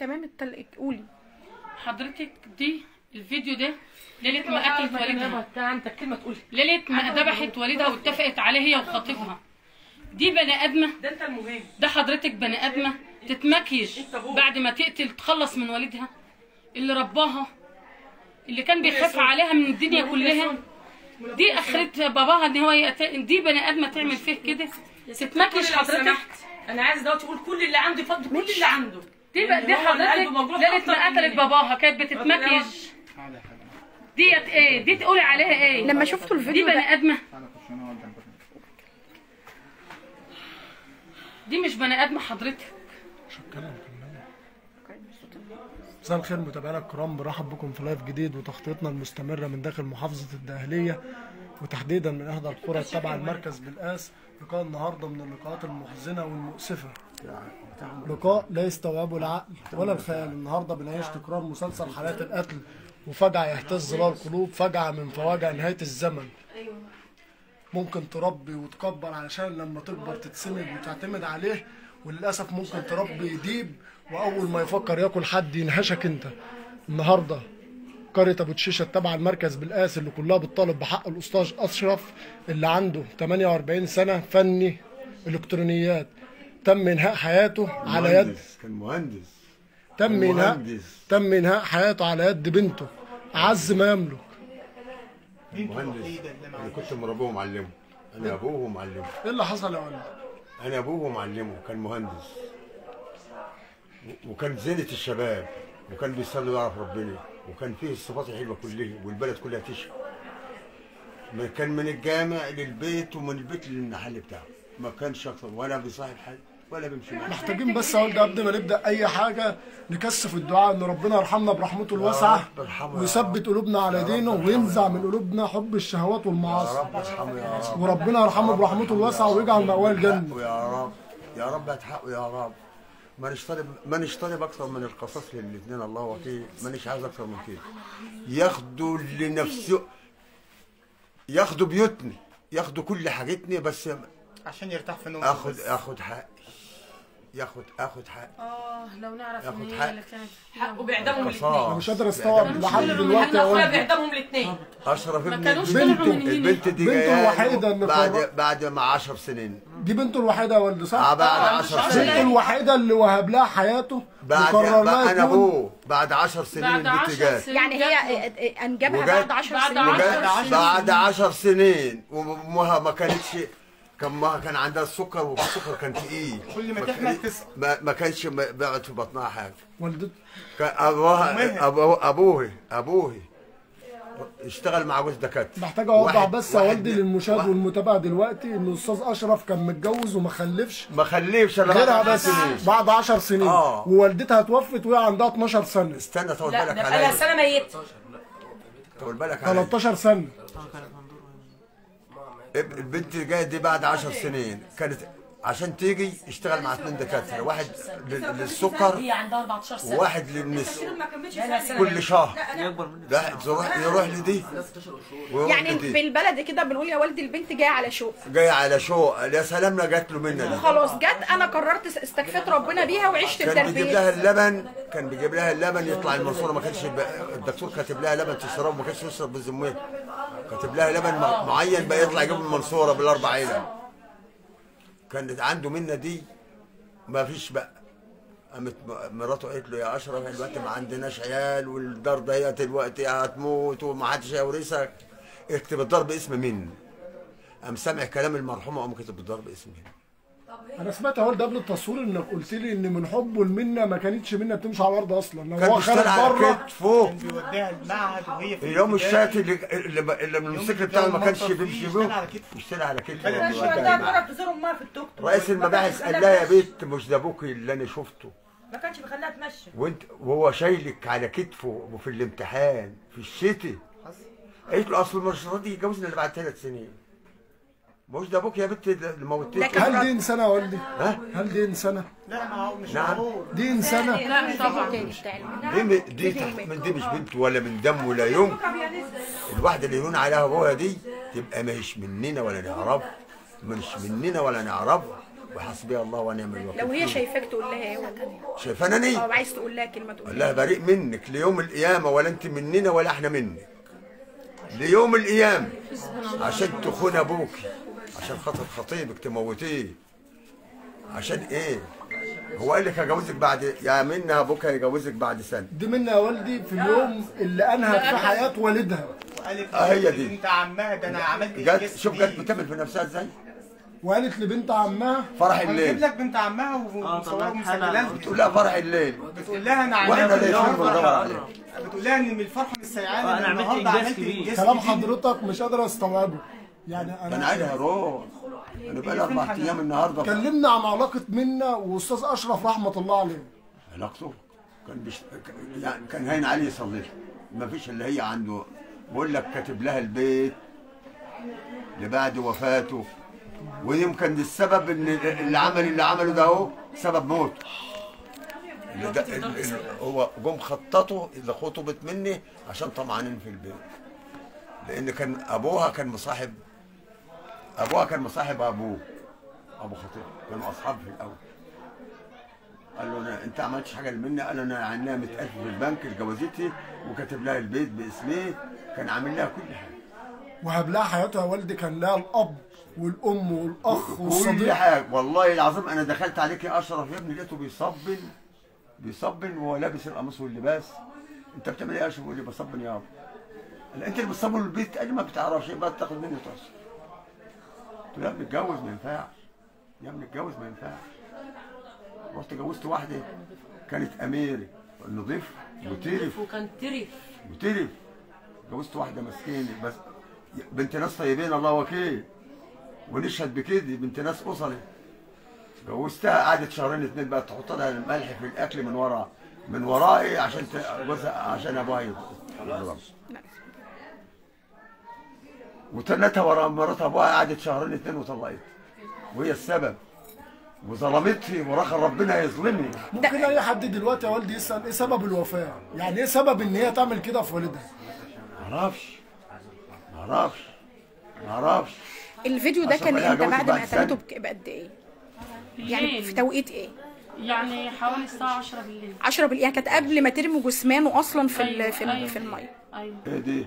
تمام التل... قولي. حضرتك دي الفيديو ده ليلة ما قتلت والدها. أنت كلمه تقول ليلة ما ذبحت والدها واتفقت عليه هي وخطيبها. دي بني آدمة. ده أنت المهم. ده حضرتك بني آدمة. تتمكيج بعد ما تقتل تخلص من والدها. اللي رباها. اللي كان بيخاف عليها من الدنيا كلها. دي اخرت باباها إن هو يقت... دي بني آدمة تعمل فيه كده. تتمكيج حضرتك. أنا عايز دلوقتي أقول كل اللي عنده يفضل كل اللي عنده. دي بقى دي اللي حضرتك أكتر ما. قتلت باباها كانت بتتمكيج. ديت إيه دي تقولي عليها إيه؟ لما شفتوا دي الفيديو ده بني آدمة. دي مش بني آدمة حضرتك. مساء الخير متابعينا الكرام برحب بكم في لايف جديد وتغطيتنا المستمرة من داخل محافظة الدقهليه وتحديدا من إحدى القرى التابعة المركز بالقاس لقاء النهارده من اللقاءات المحزنة والمؤسفة. لقاء لا يستوعبه العقل ولا الخيال. النهارده بنعيش تكرار مسلسل حالات القتل وفجعه يهتز لها القلوب فجعه من فواجع نهاية الزمن. ممكن تربي وتكبر علشان لما تكبر تتسند وتعتمد عليه وللأسف ممكن تربي ديب وأول ما يفكر ياكل حد ينهشك أنت. النهارده قرية أبو تشيشة التابعه المركز بالقاس اللي كلها بتطالب بحق الأستاذ أشرف اللي عنده 48 سنة فني إلكترونيات. تم إنهاء حياته على يد مهندس كان مهندس. تم انهاء مهندس. تم إنهاء حياته على يد بنته اعز ما يملك. مهندس. أنا كنت مربيه ومعلمه. أنا أبوه ومعلمه. إيه اللي حصل يا ولد؟ أنا أبوه ومعلمه كان مهندس. وكان زينة الشباب وكان بيصلي ويعرف ربنا وكان فيه الصفات الحلوة كلها والبلد كلها تشهد ما كان من الجامع للبيت ومن البيت للمحل بتاعه. ما كانش أكتر ولا بيصاحب حد. ولا بيمشي معاه محتاجين بس يا ولد قبل ما نبدأ أي حاجة نكثف الدعاء إن ربنا يرحمنا برحمته الواسعة رب ارحمه يا ويثبت قلوبنا على دينه وينزع من قلوبنا حب الشهوات يا والمعاصي رب ارحمه يا رب. وربنا يرحمه برحمته الواسعة ويجعل مأواه الجنة. يا رب. يا رب هتحقه يا رب. مانيش طالب مانيش طالب أكتر من القصاص للإثنين الله وكيل مانيش عايز أكتر من كده. ياخدوا لنفسه ياخدوا بيوتنا ياخدوا كل حاجتنا بس عشان يرتاح في نومه اخد. آخد حقي. ياخد آخد حقي آه لو نعرف ياخد ان حق. هي اللي كانت حقه باعدامهم الاثنين. مش قادر استوعب لحد دلوقتي يا اخويا ولد باعدامهم الاثنين أشرف ما ابن كانوش البنت طلعوا من هنا. البنت دي بنته له اللي بعد بعد ما 10 سنين. دي بنته الوحيدة يا ولد آه، صح؟ بعد 10 بنته سنين. الوحيدة اللي وهب لها حياته بعد وقرر بعد- لها أنا أبوه. بعد 10 سنين بعد البنت 10 جات سنين يعني جات له. هي أنجبها وجات- بعد 10 بعد سنين. عشر وجات سنين. بعد 10 سنين. وامها ما كانتش كان ما كان عندها السكر والسكر كان تقيل. كل ما تحمل تسقط. ما, ما كانش ما- بقعد في بطنها حاجة. والدته كان ابوها. أبوه ابوه أبوه اشتغل مع جوز دكاترة. محتاج اوضح بس يا والدي للمشاهد والمتابعه دلوقتي إن الأستاذ أشرف كان متجوز وما خلفش. ما خليفش إلا بعد غيرها 10 بس سنين. بعد 10 سنين. آه. ووالدتها توفت وهي عندها 12 سنة. استنى طول لا بالك عليا. سنه ميت طول بالك عليا. 13 سنة. البنت اللي جاية دي بعد 10 سنين. كانت عشان تيجي اشتغل مع اثنين دكاترة. واحد لل- للسكر هي عندها 14 سنة. وواحد سنة. كل شهر. لا يروح يروح لدي. يعني لدي. بالبلد كده بنقول يا والدي البنت جاية على شوق. جاي على شو يا سلام لا جات له منا دي خلاص جت. أنا قررت استكفيت ربنا بيها وعشت كان بيجيب لها اللبن. كان بيجيب لها اللبن يطلع المنصوره ما كانش. الدكتور كاتب لها لبن تشربه ما كانش يشرب بالزميه كاتب لها لبن معين بقى يطلع يجيب من المنصورة بالأربع علب كانت عنده منا دي ما فيش بقى. قامت مراته قالت له يا أشرف دلوقتي ما عندناش عيال والدار ديت دلوقتي هتموت وما حدش هيورثك. اكتب الدار باسم مين قام سامع كلام المرحومة قام كتب الدار باسم مين أنا سمعت يا والد قبل التصوير إنك قلت لي إن من حبه لمنى ما كانتش منى بتمشي على الأرض أصلا. لو كان هو خارج بيشتغل على بره. كتفه كان بيوديها المعهد وهي في اليوم. الشات اللي اللي, اللي من اليوم بتاعه ما اللي كانش بيمشي بيه. يشتغل على كتفه. يشتغل على كتفه كان ويوديها يشتغل المعهد. تزور أمها في التوك توك رئيس المباحث قال لها يا بنت مش ده ابوكي اللي أنا شفته. ما كانش بيخليها تمشي. وانت وهو شايلك على كتفه وفي الامتحان في الشتاء. قالت له أصل مش راضي يتجوزني الا بعد ثلاث سنين. مش ده أبوك يا بنت اللي موتيك لكن- هل دي انسانه يا والدي؟ ها؟ هل دي انسانه؟ لا ما هو مش نعم. معقول دي انسانه لا طبعا دي م- دي تحت من دي مش بنت ولا من دم ولا يوم الواحدة اللي يهون عليها ابوها دي تبقى مش مننا ولا نعرفها مش مننا ولا نعرفها وحسبي الله ونعم الوكيل. لو هي شايفاك تقول لها إيه ولا شايفانني آه عايز تقول لها كلمة تقول لها. بريء منك. ليوم القيامة ولا أنت مننا ولا إحنا منك. ليوم القيامة. عشان تخون أبوك. عشان خاطر خطيبك تموتيه عشان إيه؟ هو قال لك هجوزك بعد يا منى أبوك هيجوزك بعد سنة. دي منا يا والدي في اليوم اللي انهت في حياة والدها. وقالت آه، هي دي. انت عمها ده أنا عملت جت شوف جت. بتعمل في نفسها إزاي؟ وقالت لبنت عمها فرح هجيب الليل. لك بنت عمها ومصوره ومسجلها بتقول لها فرح الليل. بتقول لها أنا عملت عليه بتقول لها إن من الفرحة مش سيعانه آه، أنا أنا عملت عملت كبير. إنجاز كلام. حضرتك مش قادر أستوعبه. يعني كان أنا عينها روح أنا بقى لي أربع أيام النهارده. كلمنا عن علاقة منا وأستاذ أشرف رحمة الله عليه. علاقته كان بيش... يعني كان هين عليه يصلي لها. ما فيش اللي هي عنده. بقول لك كاتب لها البيت لبعد وفاته. ويمكن السبب إن اللي عمل اللي عمله ده هو سبب موته. اللي ده هو جم خططوا إذا خطبت مني عشان طمعانين في البيت. لأن كان أبوها كان مصاحب ابوها كان مصاحب أبوه. أبو خطيب. كانوا أصحاب في الأول. قال له أنا أنت عملتش حاجة لمني؟ قال له أنا عندها 100000 في البنك لجوازتي وكاتب لها البيت باسمي. كان عامل لها كل حاجة. وهب لها حياتها. يا والدي كان لها الأب والأم والأخ كل والصديق. حاجة. والله العظيم أنا دخلت عليك يا أشرف يا ابني لقيته بيصبن. بيصبن وهو لابس القميص واللباس. أنت بتعمل إيه يا أشرف؟ يقول لي بصبن يابا قال أنت اللي بتصبن البيت؟ قال لي ما بتعرفش. يبقى تاخد مني طاس قلت له يا ابني اتجوز ما ينفعش. يا ابني اتجوز ما ينفعش. رحت جوزت واحدة كانت اميري نضيف وترف وكان ترف وترف جوزت واحدة مسكينة بس. بنت ناس طيبين الله وكيل. ونشهد بكده بنت ناس أصلي جوزتها قعدت شهرين اتنين بقى تحط لها الملح في الأكل من ورا من ورائي عشان ت- عشان أبوها يضرب وتنتها ورا مرات ابوها قعدت شهرين اتنين وطلقت وهي السبب. وظلمتني وراخ ربنا يظلمني. ممكن أي حد دلوقتي يا والدي يسأل إيه سبب الوفاة؟ يعني إيه سبب إن هي تعمل كده في والدها؟ معرفش معرفش معرفش الفيديو ده كان جوزك بعد ما. قتلته بقد إيه؟ يعني في توقيت إيه؟ يعني حوالي الساعة 10 بالليل. 10 بالليل يعني كانت قبل ما ترموا جثمانه أصلا في أيوة، في أيوة. في المية. أيوه. إيه دي؟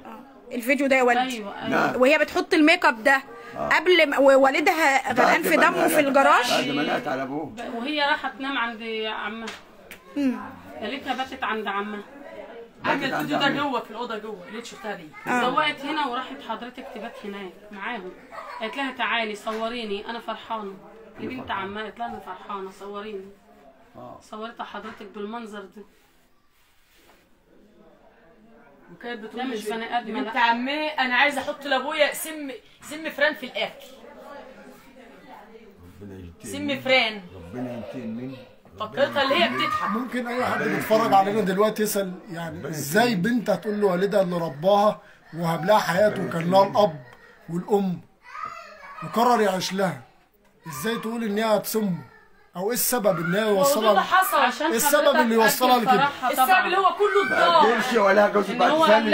الفيديو ده يا والدي أيوه أيوه. نعم. وهي بتحط ال make up ده قبل ما ووالدها غرقان في دمه في الجراج. بعد ما نقلت على أبوه. وهي راحت تنام عند عمها. قالتها باتت عند عمها. عامل عند الفيديو ده. جوه في الأوضة جوه اللي شفتها دي زوقت هنا وراحت حضرتك تبات هناك معاهم. قالت لها تعالي صوريني أنا فرحانة. لبنت عمها قالت لها أنا فرحانة صوريني. آه. صورتها حضرتك بالمنظر ده. وكانت لا بتقول مش بني آدمة، بنت. عمي أنا عايزة أحط لأبويا سم سم فران في الاكل ربنا ينتقم سم. فران. ربنا ينتقم مني. فكرتها اللي هي بتضحك. ممكن أي حد بيتفرج علينا دلوقتي يسأل يعني إزاي بنت هتقول لوالدها اللي رباها وهب لها حياته وكان لها الأب والأم. وقرر يعيش لها إزاي تقول إن هي هتسمه؟ أو إيه السبب إن هي الموضوع ده حصل عشان إيه السبب اللي يوصلها أكل لكده؟ السبب. اللي هو كله ما الضار قدرش ولا جوزك إن بعد هو سنه قال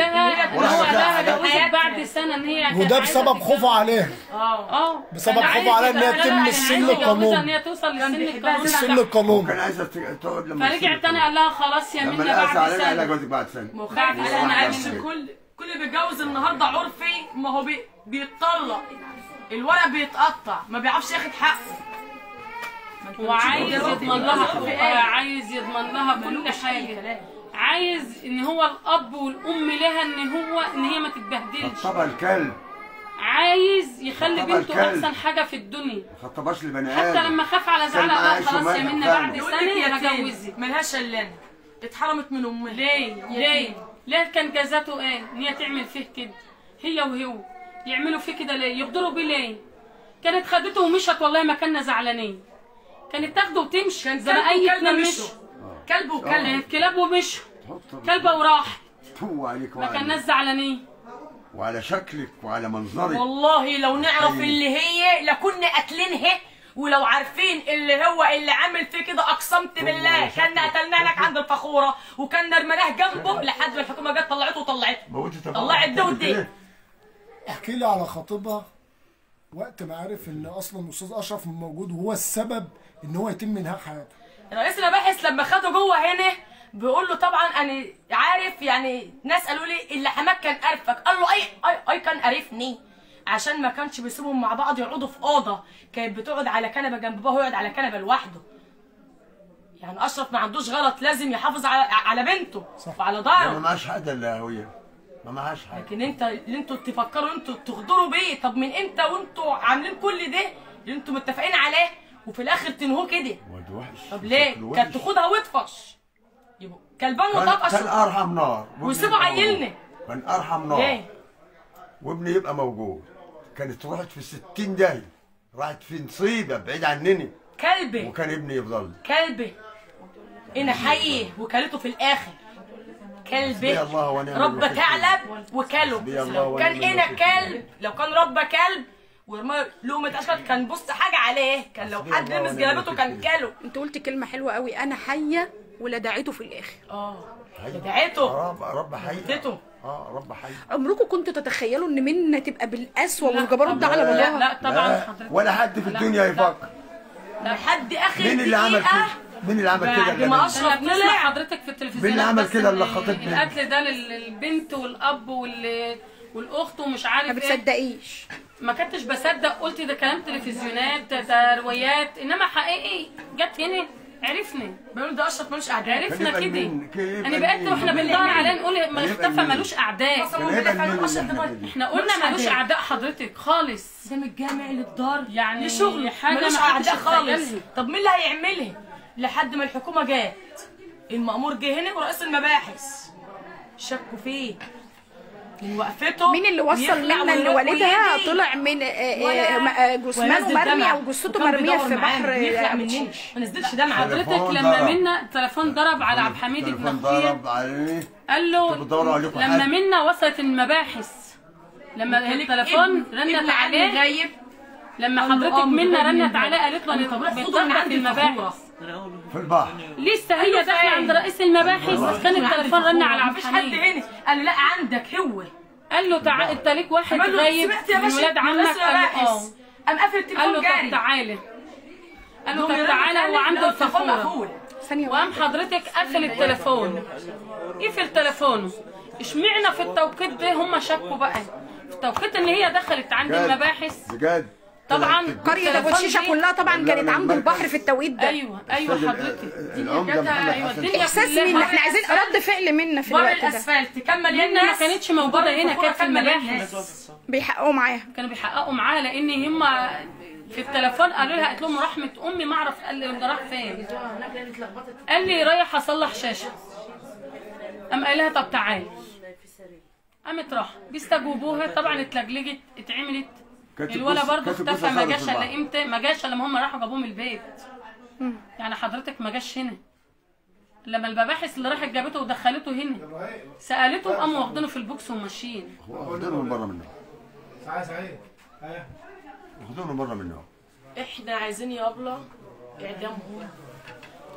هو وراح قال لها وقع جوزك حياتها. بعد سنة إن هي وده بسبب. خوفه عليها. آه. آه. بسبب كان خوفه عليها إن هي تتم يتجوزها- السن يتجوزها إن هي توصل كان لسن القانون. السن ده. القانوني وكان عايزة تقعد لما فرجع السن تاني قال لها خلاص يا منى بعد زعلانه قال لها سنة. جوزك بعد سنة. ما هو بعد عارف عايز- إن كل كل اللي بيتجوز النهارده عرفي ما هو بي... بيتطلق. الورق بيتقطع ما بيعرفش ياخد حقه. وعايز يضمن لها حقوقها. عايز يضمن لها كل حاجة. عايز إن هو الأب والأم لها إن هو إن هي ما تتبهدلش. خطبها الكلب. عايز يخلي بنته. أحسن حاجة في الدنيا. ما خطبهاش لبني حتى آدم. لما خاف على زعلها قال عايش خلاص يا منى. بعد سنة يا هجوزك ملهاش الا. اتحرمت من أمها. ليه؟ ليه؟ ليه كان جزاته إيه إن هي تعمل فيه كده؟ هي وهو. يعملوا فيه كده ليه؟ يغدروا بيه ليه؟ كانت خدته ومشت والله ما كنا زعلانين. كانت تاخده وتمشي. كان ما أي مشوا. مشوا. كلب وكلب. كانت كلاب ومشوا. كلبه وراحت تو عليك ما كان ناس زعلانين. وعلى شكلك وعلى منظرك. والله لو نعرف. اللي هي لكنا قاتلينها ولو عارفين اللي هو اللي عامل فيه كده أقسمت بالله كنا قتلناه هناك عند الفخورة وكنا رميناه جنبه لحد ما الحكومة جت طلعته وطلعته. طلعت ده ودي احكي لي على خطيبها وقت ما عرف ان أصلا أستاذ اشرف موجود وهو السبب إن هو يتم إنهاء حياته. رئيس المباحث لما خده جوه هنا بيقول له طبعا أنا عارف يعني ناس قالوا لي اللي حماك كان قرفك. قال له اي اي أي كان قرفني. عشان ما كانش بيسيبهم مع بعض يقعدوا في أوضة كانت بتقعد على كنبة جنب بابا يقعد على كنبة لوحده. يعني أشرف ما عندوش غلط لازم يحافظ على على بنته صح. وعلى ما ظهره معاش حدا إلا هوية. ما معاش حدا لكن انت اللي أنتوا تفكروا أنتوا تغدروا بيه. طب من إمتى وأنتوا عاملين كل ده اللي أنتوا متفقين عليه؟ وفي الآخر تنهوه كده. واد وحش. طب ليه؟ كانت. تاخدها وتفش يبقوا كلبان وطفش كان أرحم نار. ويسيبوا يبقى عيلنا. كان أرحم نار. ليه؟ وابني يبقى موجود. كانت رحت في 60 داهية. راحت في نصيبه بعيد عنني. كلبي. وكان ابني يفضل. كلبي. أنا حي وكلته في الآخر. كلبي. الله ونعم رب الوكيل. ثعلب وكله كان أنا. كلب. لو كان رب كلب ورمى لقمة اشرف كان بص حاجة عليه كان لو حد لمس جلابته كان. كله انت قلت كلمة حلوة قوي أنا حية ولا دعيته في الآخر آه حي. دعيته رب رب حي اديته. آه رب حي عمركم كنتوا تتخيلوا إن منا تبقى بالقسوه والجبروت ده على باباها لا طبعا لا حضرتك ولا حد في الدنيا لا. يفكر لحد آخر مين اللي عمل كده؟ مين اللي عمل كده؟ ما بنسمع طلع. حضرتك في التلفزيون مين اللي عمل كده اللي خاطب بنت؟ القتل ده لل- للبنت والأب وال والأخت ومش عارف ما إيه. بتصدقيش. ما كنتش بصدق قلت ده كلام تلفزيونات ده روايات إنما حقيقي جت هنا عرفني. بيقولوا ده أشرف ملوش أعداء. عرفنا كده. يبقى أنا بقيت؟ وإحنا بندور عليه؟ نقول اختفى المين؟ ملوش أعداء. إحنا قلنا ملوش. أعداء. حضرتك خالص. ده من الجامع للدار يعني لشغله. حاجة ملوش أعداء خالص. طب مين اللي هيعملها لحد ما الحكومة جت المأمور جه هنا ورئيس المباحث. شكوا فيه. من وقفته مين اللي وصل منا ان والدها. طلع من جثمانه مرمي. أو جثته مرمية في بحر. ما نزلش دمعه حضرتك تليفون لما. منا التليفون ضرب على عبد الحميد عليه قال له لما؟ منا وصلت المباحث لما التليفون رنت عليه غايب لما حضرتك آه، منا رنت عليه قالت له أنا في المباحث. في البحر. لسه هي داخلة عند رئيس المباحث. كان التليفون رن على عبد مفيش حد الحميد هنا قال له لا عندك هو. قال له تعال انت ليك واحد غايب من ولاد عمك؟ قال له آه المباحث قام قافل قال التليفون له طب جاري. تعالى قال له طب تعالى هو عنده الفخوره وقام حضرتك قفل التليفون. قفل تليفونه اشمعنا في التوقيت ده هم شكوا بقى؟ في التوقيت إن هي دخلت عند؟ المباحث. بجد. طبعا قرية ابو الشيشه كلها طبعا كانت المركز. البحر في التوقيت ده. أيوه أيوه حضرتك. أيوه. الدنيا إحساس منا إحنا عايزين رد فعل منا في الوقت ده. الأسفلت. كان مليان ما كانتش موجودة بره هنا، كانت في كان مليان. ناس. بيحققوا معاها. كانوا بيحققوا معاها لأن هم في التليفون قالوا لها قالت لهم رحمة أمي ما أعرف قال لي ده راح فين؟ قال لي رايح أصلح شاشة. قام قال لها طب تعالي. قامت راح بيستجوبوها. طبعا اتلجلجت اتعملت. الولا الجثة- برضه اختفى ما جاش الا. إمتى ما جاش الا لما هم راحوا جابوه من البيت يعني حضرتك ما جاش هنا. لما المباحث اللي راحت جابته ودخلته هنا سألته قاموا واخدينه في البوكس وماشيين واخدينه من بره منه. واخدينه بره منه. إحنا عايزين يا ابله اعدامهم.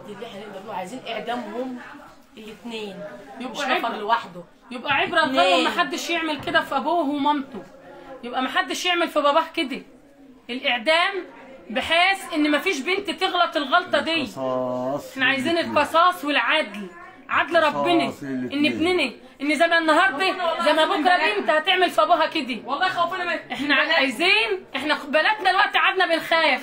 دي اللي إحنا نقدر عايزين اعدامهم الاثنين. يبقى عبرة. لوحده. يبقى عبرة ليه؟ لغيره ما حدش يعمل كده في أبوه ومامته. يبقى ما حدش يعمل في باباه كده. الإعدام بحيث إن ما فيش بنت تغلط الغلطة دي. إحنا عايزين القصاص والعدل. عدل ربنا. إن. ابننا إن زي ما النهارده زي ما بكرة بنت هتعمل في ابوها كده. والله خوفنا من إحنا عايزين إحنا بلدنا الوقت قعدنا بنخاف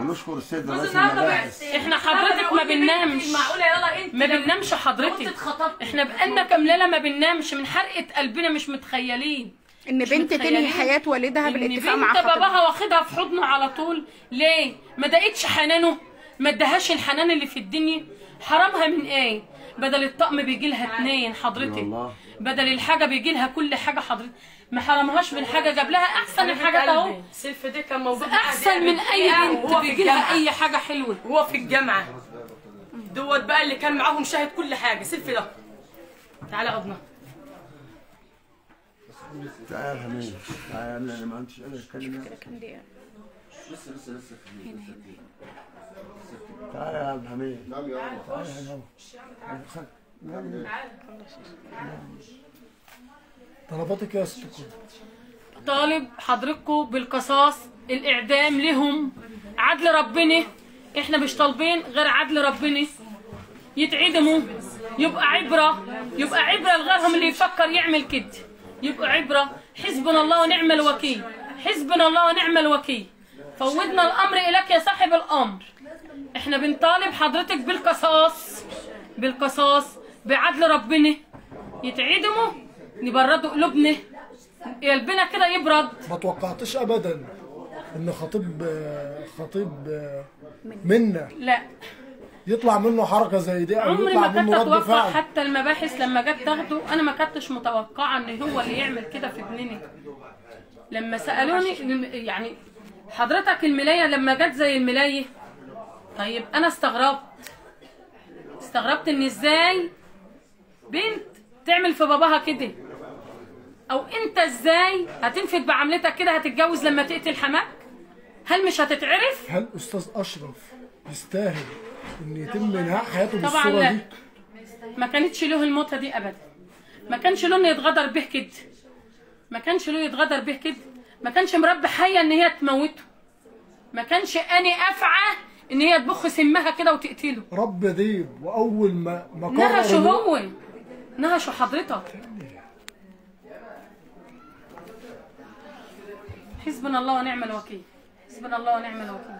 بنشكر السيد رئيس المباحث إحنا حضرتك ما بننامش. معقولة؟ يلا أنت ما بننامش حضرتك. إحنا بقالنا كام ليلة ما بننامش. من حرقة قلبنا مش متخيلين. إن بنت تنهي حياه والدها بالاتفاق بنت مع خطيبها. باباها واخدها في حضنه على طول. ليه؟ ما دقتش حنانه. ما ادهاش الحنان اللي في الدنيا. حرامها من إيه؟ بدل الطقم بيجي لها اتنين حضرتك. بدل الحاجة بيجي لها كل حاجة حضرتك ما حرمهاش من حاجة جاب لها أحسن الحاجات أهو. سيلف دي كان موجود أحسن من أي بنت وهو في بيجي لها. أي حاجة حلوة. وهو في الجامعة. دوت بقى اللي كان معاهم شاهد كل حاجة. سيلف ده. تعالى قضنا تعال يا حبيبي تعال أنا ما عنديش أنا اتكلم كان دي- تعال يا عبد الحميد. تعال يا هنا طلباتك إيه يا ست طالب حضرتكم بالقصاص الإعدام لهم. عدل ربنا. إحنا مش طالبين غير عدل ربنا. يتعدموا يبقى عبرة يبقى عبرة لغيرهم اللي يفكر يعمل كده. يبقى عبرة. حسبنا الله ونعم الوكيل. حسبنا الله ونعم الوكيل. فوضنا الأمر إليك يا صاحب الأمر. إحنا بنطالب حضرتك بالقصاص. بالقصاص. بعدل ربنا. يتعدموا؟ نبردوا قلوبنا. قلبنا كده يبرد. ما توقعتش ابدا إن خطيب خطيب منا. لا. يطلع منه حركة زي دي أو عمري يطلع ما كنت منه رد أتوقع فعل. حتى المباحث لما جت تاخده أنا ما كنتش متوقعة إن هو اللي يعمل كده في ابننا. لما سألوني يعني حضرتك الملاية لما جت زي الملاية طيب أنا استغربت. استغربت إن إزاي بنت تعمل في باباها كده؟ أو أنت إزاي هتنفد بعملتك كده هتتجوز لما تقتل حماك؟ هل مش هتتعرف؟ هل أستاذ أشرف يستاهل إن يتم إنهاء حياته طبعا بالصورة لا. دي. ما كانتش له الموتة دي ابدا. ما كانش له إنه يتغدر به كده. ما كانش له يتغدر به كده. ما كانش مربي حيه إن هي تموته. ما كانش أني أفعى إن هي تبخ سمها كده وتقتله. رب ديب وأول ما ما نهشه هو. نهشه حضرتك. حسبنا الله ونعم الوكيل. حسبنا الله ونعم الوكيل.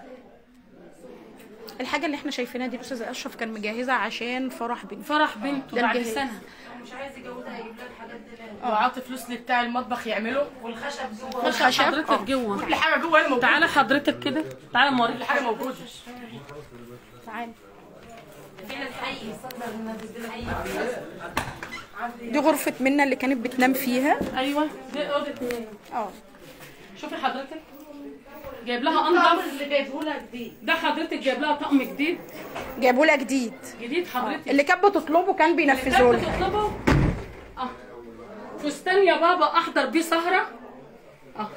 الحاجة اللي إحنا شايفينها دي الاستاذ أشرف كان مجهزها عشان فرح بنته فرح بنته بعد. سنة. وعاطي فلوس لبتاع المطبخ يعمله. والخشب جوه. خش حضرتك جوه. كل حاجة جوه هنا موجودة. تعالى حضرتك كده. تعالى كل موريك حاجة موجودة. تعالى. دي غرفة منى اللي كانت بتنام فيها. أيوه. دي أوضة مين آه. شوفي حضرتك. جايب لها أنضف. اللي جايبه لها جديد ده حضرتك جايب لها طقم جديد. جابوا لها جديد. جديد حضرتك. اللي كانت بتطلبه كان بينفذوه كانت لها بتطلبه؟ آه. فستان يا بابا أحضر بيه سهرة. آه.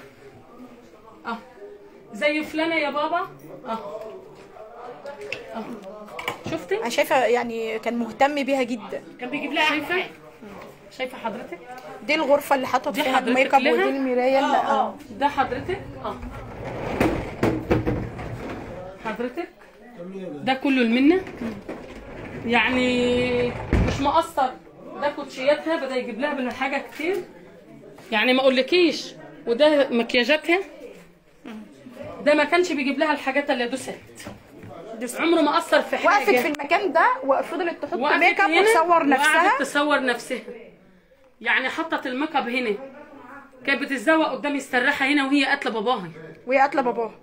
آه. زي فلانة يا بابا. آه. آه. شفتي؟ أنا شايفة يعني كان مهتم بيها جدا. كان بيجيب لها شايفه شايفة حضرتك؟ دي الغرفة اللي حاطط فيها الميك اب؟ ودي المراية اللي آه. ده حضرتك؟ آه. حضرتك؟ ده كله المنة يعني مش مقصر. ده كوتشياتها بدأ يجيب لها من حاجة كتير. يعني ما أقولكيش وده مكياجاتها؟ ده ما كانش بيجيب لها الحاجات اللي دوست. عمره ما قصر في حاجة. وقفت في المكان ده وفضلت تحط make up وتصور نفسها. وقعدت تصور نفسها. يعني حطت ال make up هنا. كانت بتتزوق قدام تسريحتها هنا وهي قاتلة باباها. وهي قاتلة باباها.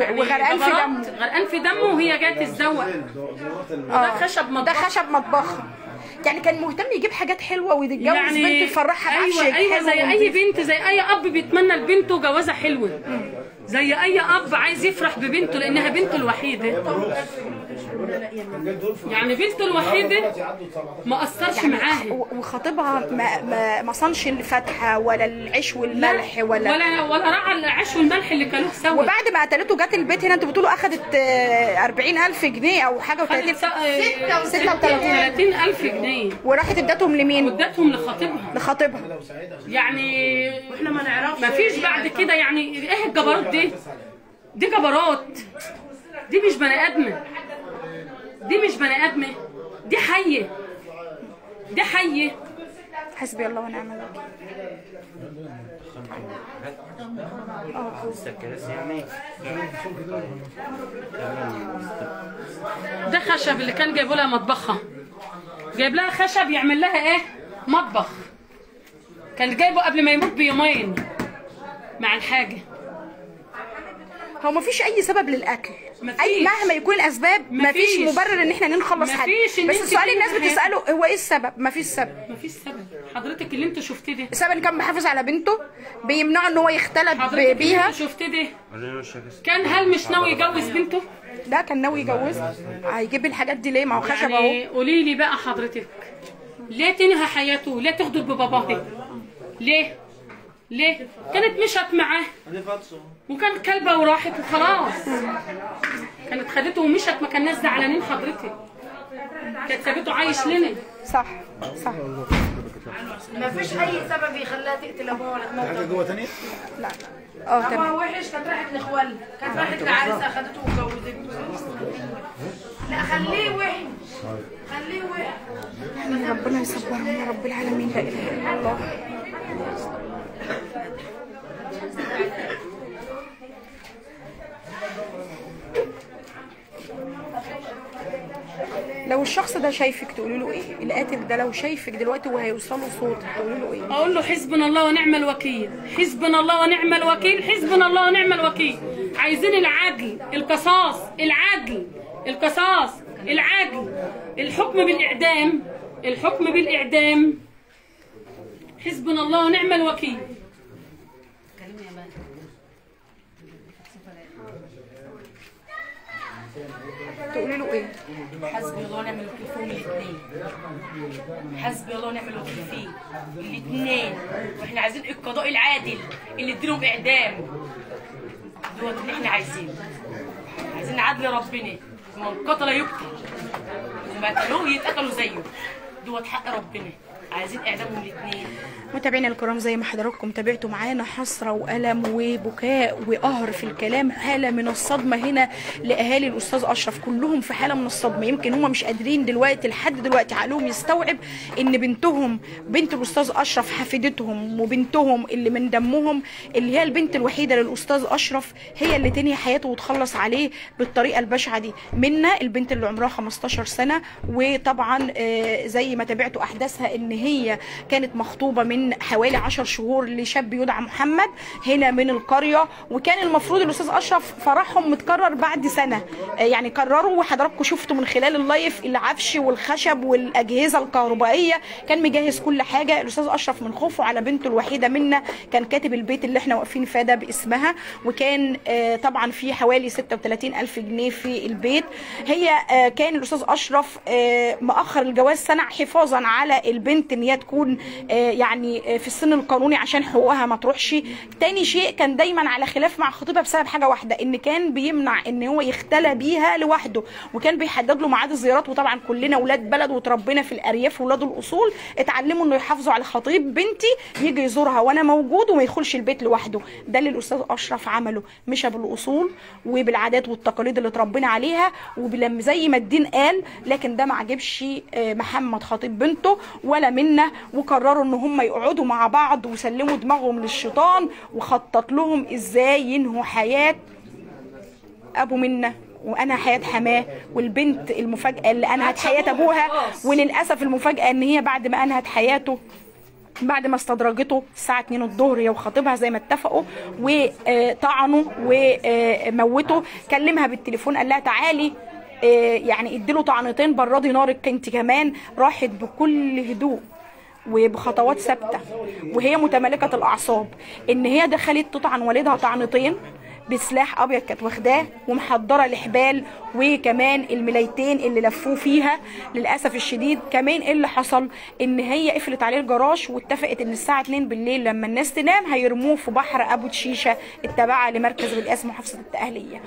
يعني وغرقان في دمه. غرقان في دمه وهي جاية تتزوق وده خشب ده مطبخ. خشب مطبخ. يعني كان مهتم يجيب حاجات حلوة ويتجوز يعني بنت يفرحها بعفش أيوه أيوه زي أي. بنت زي أي أب بيتمنى لبنته جوازة حلوة. زي أي أب عايز يفرح ببنته لأنها بنته الوحيدة. يعني بنته الوحيدة ما اثرش معاها. و- وخطيبها ما ما ما صنش الفاتحة ولا العيش والملح ولا, ولا ولا راعى العيش والملح اللي كانوه سوا. وبعد ما قتلته جت البيت هنا أنتوا بتقولوا أخدت آه، 40000 جنيه أو حاجة خدت و30 سا- 36 30000 جنيه. وراحت ادتهم لمين؟ وادتهم لخطيبها. لخطيبها. يعني وإحنا ما نعرفش. ما فيش بعد كده يعني إيه الجبروت دي؟ دي؟ جبروت دي مش بني آدمة. دي مش بني آدمة. دي حية. دي حية. حسبي الله ونعم الوكيل. ده خشب اللي كان جايبه لها مطبخها. جايب لها خشب يعمل لها إيه؟ مطبخ. كان جايبه قبل ما يموت بيومين. مع الحاجة. هو ما فيش أي سبب للقتل. مفيش. أي مهما يكون الأسباب ما فيش مفيش. مبرر إن إحنا نخلص حد. مفيش بس السؤال الناس بتسأله هو إيه السبب؟ ما فيش سبب. مفيش سبب. حضرتك اللي أنت شفتيه ده. السبب ان كان بيحافظ على بنته بيمنعه إن هو يختلط اللي بيها. أنت شفتيه ده. كان هل مش ناوي يجوز بنته؟ ده كان ناوي يجوزها هيجيب الحاجات دي ليه؟ ما هو خشب أهو. يعني قولي لي بقى حضرتك. ليه تنهى حياته ليه تغدر بباباه. ليه؟ ليه؟ كانت مشت معاه. وكانت كلبة وراحت وخلاص. كانت خدته ومشت ما كان ناس زعلانين حضرتك كانت سابته عايش لنا. صح صح. ما فيش أي سبب يخليها تقتل أبوها ولا تموت حاجة جوة تانية؟ لا. آه ابوها تمام. وحش كانت راحت لإخوالها. كانت راحت لعريسها خدته واتجوزته. لا خليه وحش. خليه وحش. ربنا يصبرهم يا رب العالمين. لا إله إلا الله. لو الشخص ده شايفك تقولي له إيه؟ القاتل ده لو شايفك دلوقتي وهيوصله صوت تقولي له إيه؟ أقول له حسبنا الله ونعم الوكيل. حسبنا الله ونعم الوكيل حسبنا الله ونعم الوكيل. عايزين العدل القصاص العدل القصاص العدل. الحكم بالإعدام الحكم بالإعدام. حسبنا الله ونعم الوكيل. تقولي له إيه؟ حسبي الله ونعم الوكيل فيهم الاثنين. حسبي الله ونعم الوكيل فيه الاثنين. وإحنا عايزين القضاء العادل اللي يديلهم اعدام. دوت اللي إحنا عايزينه. عايزين عدل ربنا. من قتل يقتل. وما قتلوه يتقتلوا زيه. دوت حق ربنا. عايزين اعدامهم الاثنين. متابعينا الكرام زي ما حضراتكم تابعتوا معانا حسرة وألم وبكاء وقهر في الكلام. حالة من الصدمة هنا لأهالي الأستاذ أشرف. كلهم في حالة من الصدمة. يمكن هم مش قادرين دلوقتي لحد دلوقتي عقلهم يستوعب إن بنتهم بنت الأستاذ أشرف حفيدتهم وبنتهم اللي من دمهم اللي هي البنت الوحيدة للأستاذ أشرف هي اللي تنهي حياته وتخلص عليه بالطريقة البشعة دي. منا البنت اللي عمرها 15 سنة وطبعا آه، زي ما تابعتوا أحداثها إن هي كانت مخطوبة من حوالي 10 شهور لشاب يدعى محمد هنا من القرية وكان المفروض الأستاذ أشرف فرحهم متكرر بعد سنة. آه، يعني قرروا وحضراتكم شفتوا من خلال اللايف العفش والخشب والأجهزة الكهربائية. كان مجهز كل حاجة. الأستاذ أشرف من خوفه على بنته الوحيدة منا كان كاتب البيت اللي إحنا واقفين فيه ده باسمها. وكان آه، طبعا في حوالي 36 ألف جنيه في البيت. هي آه، كان الأستاذ أشرف آه، مأخر الجواز سنة حفاظا على البنت إن هي تكون آه، يعني آه، في السن القانوني عشان حقوقها ما تروحش. تاني شيء كان دايما على خلاف مع خطيبها بسبب حاجة واحدة إن كان بيمنع إن هو يختلى بيها لوحده وكان بيحدد له ميعاد الزيارات. وطبعا كلنا ولاد بلد وتربينا في الأرياف ولاد الأصول اتعلموا إنه يحافظوا على خطيب بنتي يجي يزورها وأنا موجود وما يدخلش البيت لوحده. ده اللي الأستاذ أشرف عمله مشى بالأصول وبالعادات والتقاليد اللي اتربينا عليها. وبلم زي ما الدين قال لكن ده ما عجبش آه، محمد خطيب بنته ولا منا وقرروا إن هم يقعدوا مع بعض وسلموا دماغهم للشيطان وخطط لهم إزاي ينهوا حياة أبو منا وأنا حياة حماة والبنت المفاجأة اللي أنهت حياة أبوها وللأسف المفاجأة إن هي بعد ما أنهت حياته بعد ما استدرجته الساعة 2 الظهر هي وخطيبها زي ما اتفقوا وطعنوا وموتوا كلمها بالتليفون قال لها تعالي يعني اديله طعنتين بردي نارك انت كمان راحت بكل هدوء وبخطوات ثابتة وهي متملكة الأعصاب. إن هي دخلت تطعن والدها طعنتين بسلاح أبيض كانت واخداه ومحضرة الحبال وكمان الملايتين اللي لفوه فيها. للأسف الشديد كمان إيه اللي حصل؟ إن هي قفلت عليه الجراج واتفقت إن الساعة 2 بالليل لما الناس تنام هيرموه في بحر أبو تشيشة التابعة لمركز بالاسم محافظة التأهلية.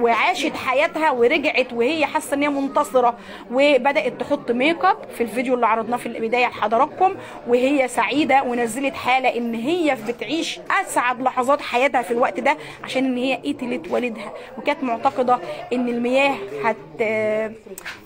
وعاشت حياتها ورجعت وهي حاسة إن هي منتصرة وبدأت تحط make up في الفيديو اللي عرضناه في البداية لحضراتكم. وهي سعيدة ونزلت حالة إن هي بتعيش أسعد لحظات حياتها في الوقت ده عشان ان هي قتلت والدها. وكانت معتقدة إن المياه هت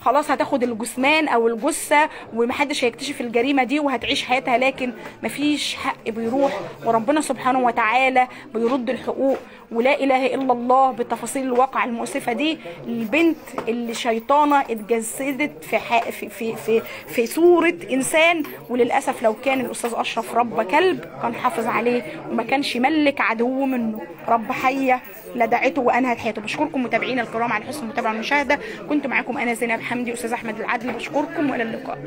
خلاص هتاخد الجثمان أو الجثة ومحدش هيكتشف الجريمة دي وهتعيش حياتها لكن مفيش حق بيروح وربنا سبحانه وتعالى بيرد الحقوق. ولا إله إلا الله بالتفاصيل الواقع المؤسفة دي. البنت اللي شيطانة اتجسدت في ح... في في في, في صورة إنسان. وللأسف لو كان الأستاذ أشرف رب كلب كان حافظ عليه وما كانش ملك عدو منه. رب حيه لدعته وأنهت حياته. بشكركم متابعينا الكرام على حسن المتابعة والمشاهدة. كنت معاكم أنا زينب حمدي أستاذ أحمد العدل. بشكركم وإلى اللقاء.